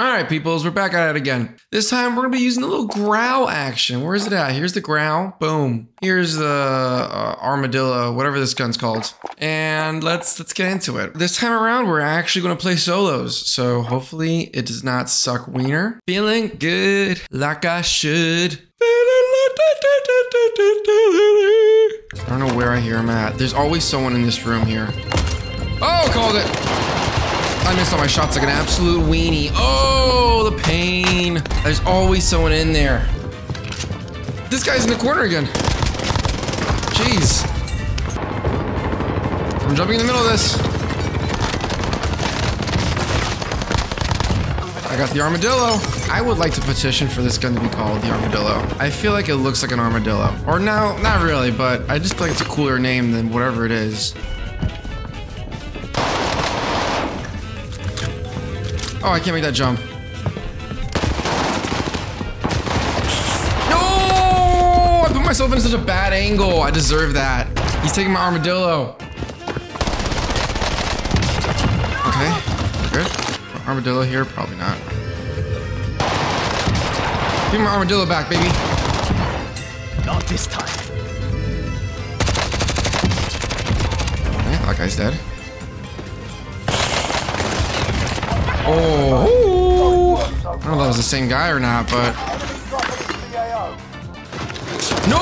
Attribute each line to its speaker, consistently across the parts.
Speaker 1: All right, peoples, we're back at it again. This time we're gonna be using the little Grau action. Where is it at? Here's the Grau. Boom. Here's the uh, armadillo, whatever this gun's called. And let's let's get into it. This time around, we're actually gonna play solos. So hopefully it does not suck wiener. Feeling good, like I should. I don't know where I hear him at. There's always someone in this room here. Oh, called it. I missed all my shots like an absolute weenie. Oh, the pain. There's always someone in there. This guy's in the corner again. Jeez. I'm jumping in the middle of this. I got the armadillo. I would like to petition for this gun to be called the armadillo. I feel like it looks like an armadillo. Or no, not really, but I just feel like it's a cooler name than whatever it is. Oh, I can't make that jump. No! I put myself in such a bad angle. I deserve that. He's taking my armadillo. Okay, good. Armadillo here? Probably not. Give me my armadillo back, baby.
Speaker 2: Not this time.
Speaker 1: Okay, that guy's dead. Oh! I don't know if that was the same guy or not, but... No!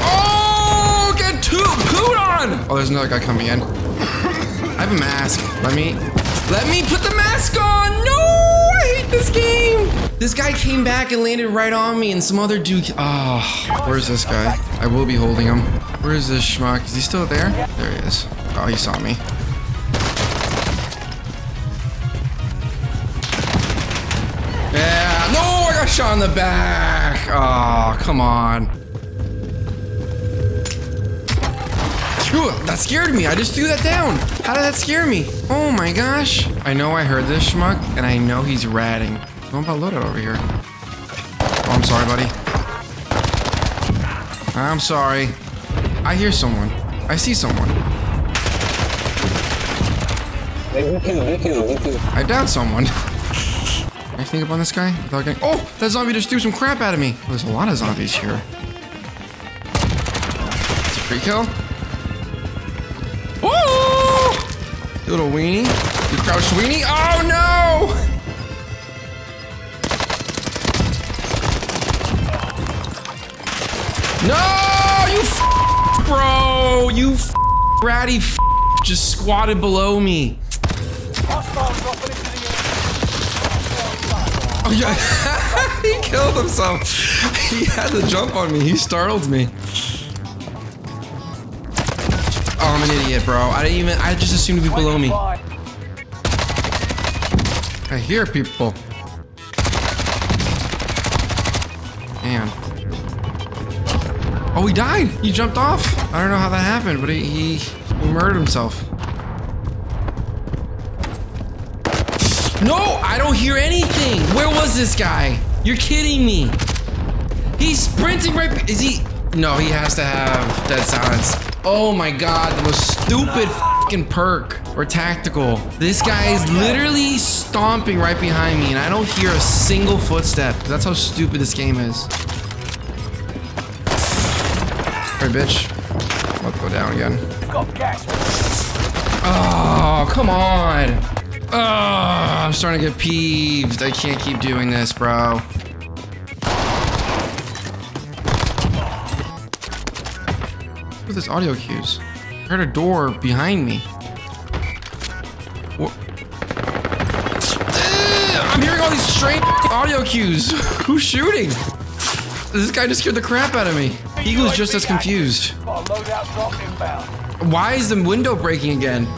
Speaker 1: Oh! Get two pooed on! Oh, there's another guy coming in. I have a mask. Let me... Let me put the mask on! No! I hate this game! This guy came back and landed right on me, and some other dude... Ah, oh, where's this guy? I will be holding him. Where is this schmuck? Is he still there? There he is. Oh, he saw me. In the back. Oh, come on. That scared me. I just threw that down. How did that scare me? Oh my gosh. I know I heard this schmuck, and I know he's ratting. What about loadout over here? Oh, I'm sorry, buddy. I'm sorry. I hear someone. I see someone. I downed someone. Anything up on this guy? Without getting- oh, that zombie just threw some crap out of me. Oh, there's a lot of zombies here. It's a free kill. Oh! You little weenie. You crouched weenie. Oh no! No! You bro! You ratty just squatted below me. Oh yeah, he killed himself. He had to jump on me. He startled me. Oh, I'm an idiot, bro. I didn't even. I just assumed to be below me. I hear people. Man. Oh, he died. He jumped off. I don't know how that happened, but he, he murdered himself. No, I don't hear anything. Where was this guy? You're kidding me. He's sprinting right. Is he? No, he has to have dead silence. Oh my god, the most stupid fucking perk or tactical. This guy is literally stomping right behind me, and I don't hear a single footstep. That's how stupid this game is. Alright, bitch. Let's go down again. Oh, come on. I'm starting to get peeved. I can't keep doing this, bro. Look at this audio cues. I heard a door behind me. What? I'm hearing all these strange audio cues. Who's shooting? This guy just scared the crap out of me. Eagle's just as confused. Why is the window breaking again?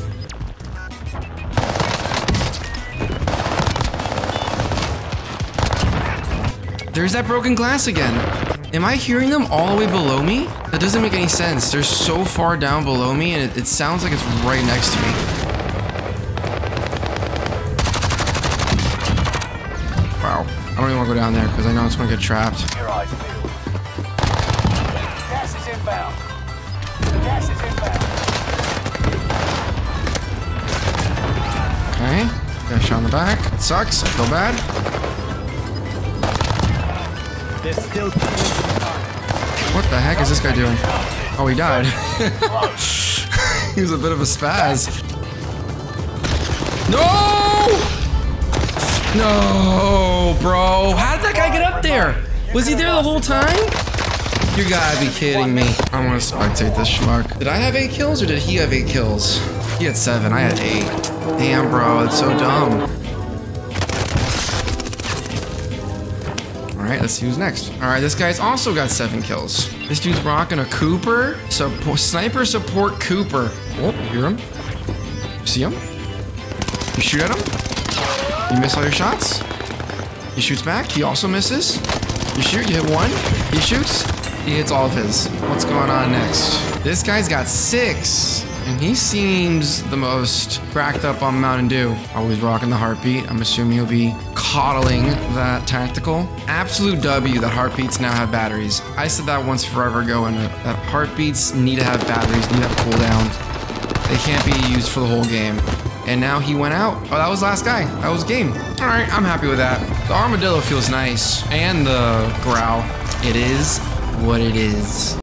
Speaker 1: There's that broken glass again. Am I hearing them all the way below me? That doesn't make any sense. They're so far down below me and it, it sounds like it's right next to me. Wow. I don't even want to go down there because I know it's going to get trapped.
Speaker 2: Gas is inbound. Gas is inbound.
Speaker 1: Okay. Got shot in the back. It Sucks. I feel bad. What the heck is this guy doing? Oh, he died. he was a bit of a spaz. No! No, bro. How did that guy get up there? Was he there the whole time? You gotta be kidding me. I want to spectate this schmuck. Did I have eight kills or did he have eight kills? He had seven. I had eight. Damn, bro. It's so dumb. All right, let's see who's next. All right, this guy's also got seven kills. This dude's rocking a Cooper. Support, sniper support Cooper. Oh, you hear him? You see him? You shoot at him? You miss all your shots? He shoots back. He also misses. You shoot, you hit one. He shoots. He hits all of his. What's going on next? This guy's got six. And he seems the most cracked up on Mountain Dew. Always rocking the heartbeat. I'm assuming he'll be coddling that tactical. Absolute W that heartbeats now have batteries. I said that once forever ago, and that heartbeats need to have batteries, need to have cooldown. They can't be used for the whole game. And now he went out. Oh, that was last guy. That was game. All right, I'm happy with that. The armadillo feels nice. And the Grau. It is what it is.